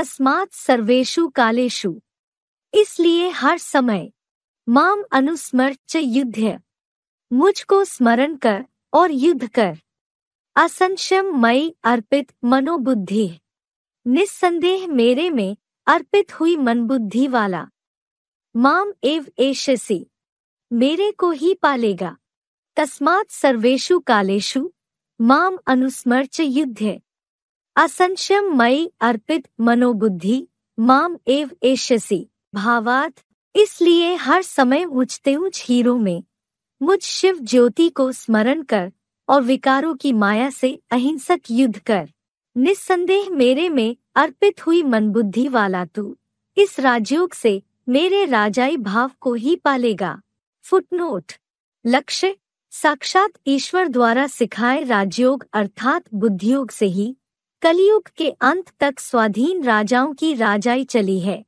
तस्मात् सर्वेषु कालेषु। इसलिए हर समय माम अनुस्मर च युद्ध मुझको स्मरण कर और युद्ध कर। असंशयम मई अर्पित मनोबुद्धि। निस्संदेह मेरे में अर्पित हुई मनबुद्धि वाला। माम एव एशसी मेरे को ही पालेगा। तस्मात् सर्वेषु कालेषु। माम अनुस्मर्च युद्ध असंशयम मई अर्पित मनोबुद्धि, माम एव एशसी भावात, इसलिए हर समय उचते उच हीरो में। मुझ शिव ज्योति को स्मरण कर और विकारों की माया से अहिंसक युद्ध कर। निस्संदेह मेरे में अर्पित हुई मन बुद्धि वाला तू, इस राजयोग से मेरे राजाई भाव को ही पालेगा। फुटनोट, लक्ष्य, साक्षात ईश्वर द्वारा सिखाए राजयोग अर्थात बुद्धियोग से ही। कलयुग के अंत तक स्वाधीन राजाओं की राजाई चली है।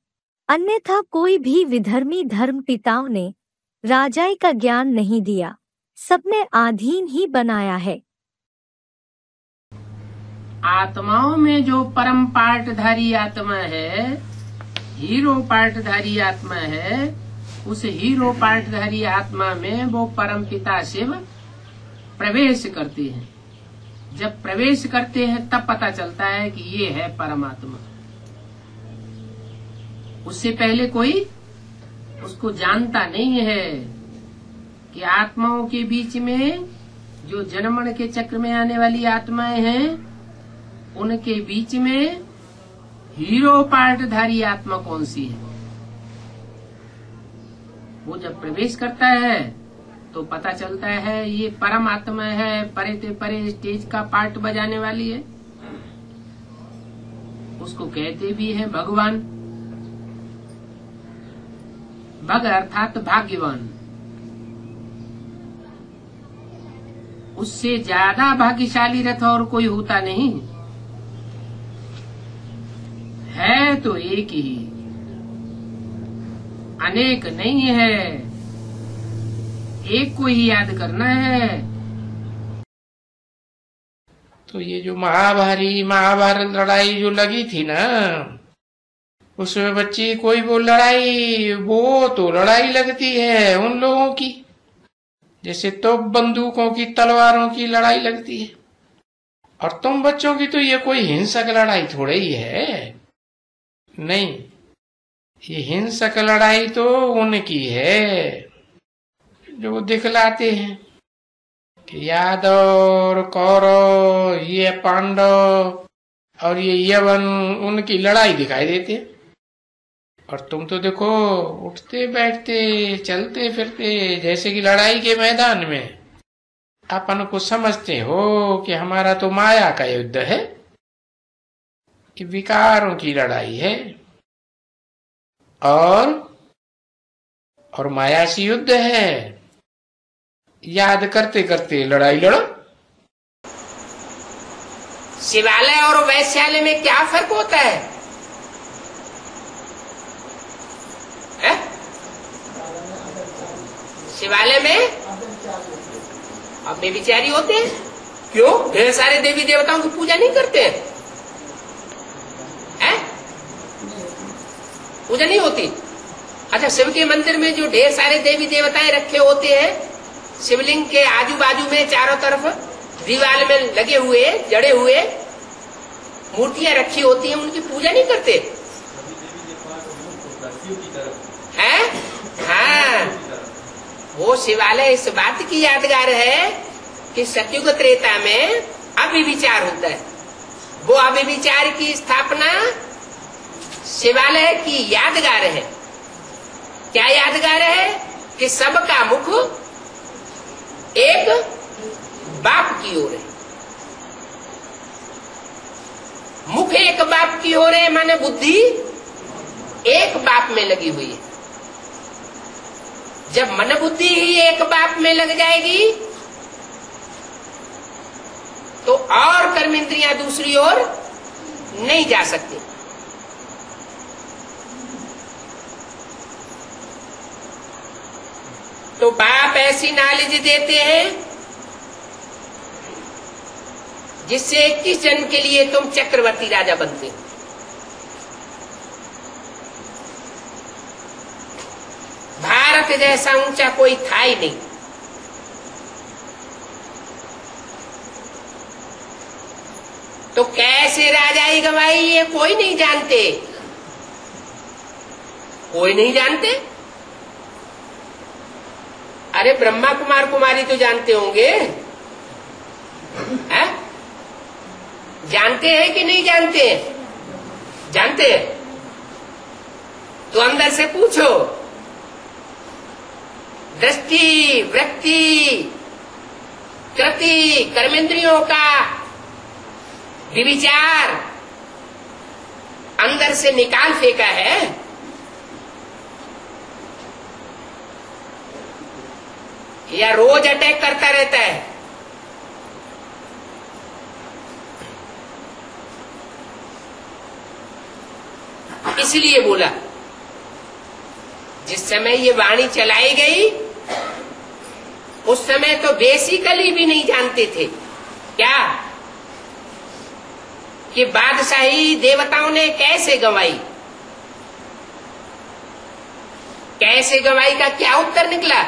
अन्यथा कोई भी विधर्मी धर्म पिताओं ने राजाई का ज्ञान नहीं दिया। सबने आधीन ही बनाया है। आत्माओं में जो परम पार्टधारी आत्मा है, हीरो पार्टधारी आत्मा है, उस हीरो पार्टधारी आत्मा में वो परम पिता शिव प्रवेश करते हैं। जब प्रवेश करते हैं, तब पता चलता है कि ये है परमात्मा। उससे पहले कोई उसको जानता नहीं है कि आत्माओं के बीच में जो जन्मण के चक्र में आने वाली आत्माएँ हैं, उनके बीच में हीरो पार्टधारी आत्मा कौन सी है? वो जब प्रवेश करता है तो पता चलता है ये परम आत्मा है, परे ते परे स्टेज का पार्ट बजाने वाली है। उसको कहते भी है भगवान। भग अर्थात भाग्यवान। उससे ज़्यादा भाग्यशाली रथ और कोई होता नहीं। है तो एक ही। अनेक नहीं है। एक को ही याद करना है। तो ये जो महाभारी, महाभारत लड़ाई जो लगी थी ना, उसमें बच्ची कोई वो लड़ाई, वो तो लड़ाई लगती है उन लोगों की। जैसे तो बंदूकों की, तलवारों की लड़ाई लगती है। और तुम बच्चों की तो ये कोई हिंसक लड़ाई थोड़े ही है। नहीं, ये हिंसक लड़ाई तो उनकी है। जो दिखलाते हैं। कि यादव और कौरव, ये पांडव और ये यवन, उनकी लड़ाई दिखाई देती है। और तुम तो देखो, उठते, बैठते, चलते फिरते, जैसे कि लड़ाई के मैदान में। अपन को समझते हो कि हमारा तो माया का युद्ध है, कि विकारों की लड़ाई है। और और माया से युद्ध है। याद करते करते लड़ाई लड़ो। शिवालय और वैश्यालय में क्या फ़र्क होता है? शिवालय में अब बेविचारी होते हैं। क्यों? ढेर सारे देवी देवताओं की पूजा नहीं करते हैं। है? पूजा नहीं होती। अच्छा शिव के मंदिर में जो ढेर सारे देवी देवताएँ रखे होते हैं शिवलिंग के आजू बाजू में चारों तरफ़ दीवार में लगे हुए, जड़े हुए मूर्तियाँ रखी होती हैं, उनकी पूजा नहीं करते। हैं? हाँ। वो शिवालय इस बात की यादगार है कि सतयुग त्रेता में अभिविचार होता है। वो अभिविचार की स्थापना शिवालय की यादगार है। क्या यादगार है? कि सबका मुख एक बाप की ओर है। मुख एक बाप की ओर है, माने बुद्धि एक बाप में लगी हुई है। जब मन बुद्धि ही एक बाप में लग जाएगी तो और कर्म इंद्रियाँ दूसरी ओर नहीं जा सकती। तो बाप ऐसी नॉलेज देते हैं जिससे इक्कीस जन्म के लिए तुम चक्रवर्ती राजा बनते हो। भारत जैसा ऊँचा कोई था ही नहीं। तो कैसे राजा ही गवाई ये कोई नहीं जानते। कोई नहीं जानते? अरे ब्रह्मा कुमार कुमारी तो जानते होंगे। है? जानते हैं कि नहीं जानते? जानते तो अंदर से पूछो। दृष्टि, वृत्ति, कृति, कर्मेंद्रियों का विचार अंदर से निकाल फेंका है। या रोज अटैक करता रहता है। इसलिए बोला, जिस समय ये वाणी चलाई गई, उस समय तो बेसिकली भी नहीं जानते थे। क्या? कि बादशाही देवताओं ने कैसे गवाई? कैसे गवाई का क्या उत्तर निकला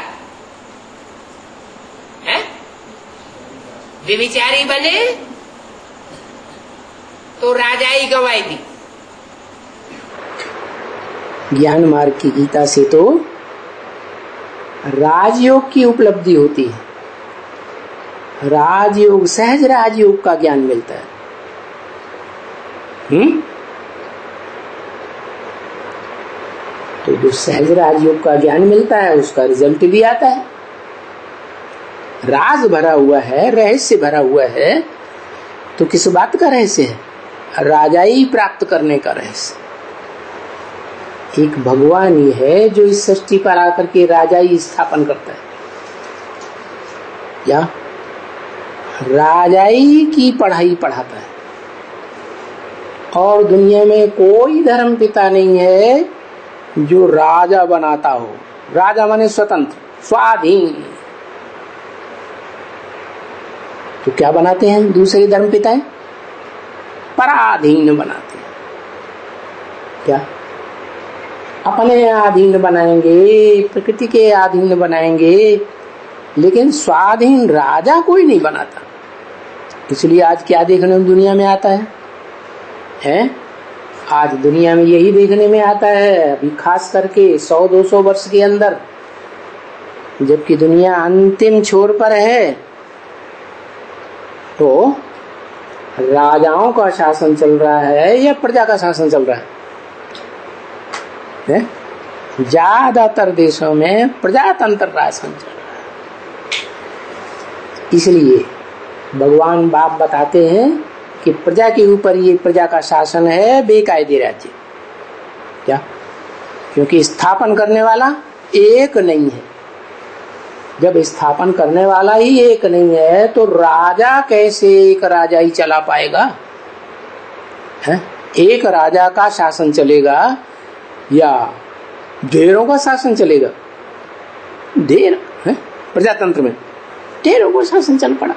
है विविचारी बने तो राजाई गवाई दी। ज्ञान मार्ग की गीता से तो राजयोग की उपलब्धि होती है। राजयोग, सहज राजयोग का ज्ञान मिलता है। हम्म? तो जो सहज राजयोग का ज्ञान मिलता है, उसका रिज़ल्ट भी आता है। राज भरा हुआ है, रहस्य भरा हुआ है तो किस बात का रहस्य है? राजाई प्राप्त करने का रहस्य। एक भगवान ही है जो इस सृष्टि पर आकर के राजाई स्थापन करता है। या? राजाई की पढ़ाई पढ़ाता है। और दुनिया में कोई धर्म पिता नहीं है जो राजा बनाता हो। राजा माने स्वतंत्र, स्वाधीन। तो क्या बनाते हैं दूसरे धर्म पिताएँ पराधीन बनाते हैं। क्या? अपने अधीन बनाएँगे, प्रकृति के अधीन बनाएँगे, लेकिन स्वाधीन राजा कोई नहीं बनाता। इसलिए आज क्या देखने में दुनिया में आता है? हैं? आज दुनिया में यही देखने में आता है, अभी खास करके 100-200 वर्ष के अंदर, जबकि दुनिया अंतिम छोर पर है। तो राजाओं का शासन चल रहा है या प्रजा का शासन चल रहा है? ज़्यादातर देशों में प्रजातंत्र शासन चल रहा है। इसलिए भगवान बाप बताते हैं कि प्रजा के ऊपर ये प्रजा का शासन है बेकायदे राज्य। क्या? क्योंकि स्थापन करने वाला एक नहीं है। जब स्थापन करने वाला ही एक नहीं है तो राजा कैसे एक राजा ही चला पाएगा? है? एक राजा का शासन चलेगा या ढेरों का शासन चलेगा? ढेर, है? प्रजातंत्र में ढेरों का शासन चल पड़ा।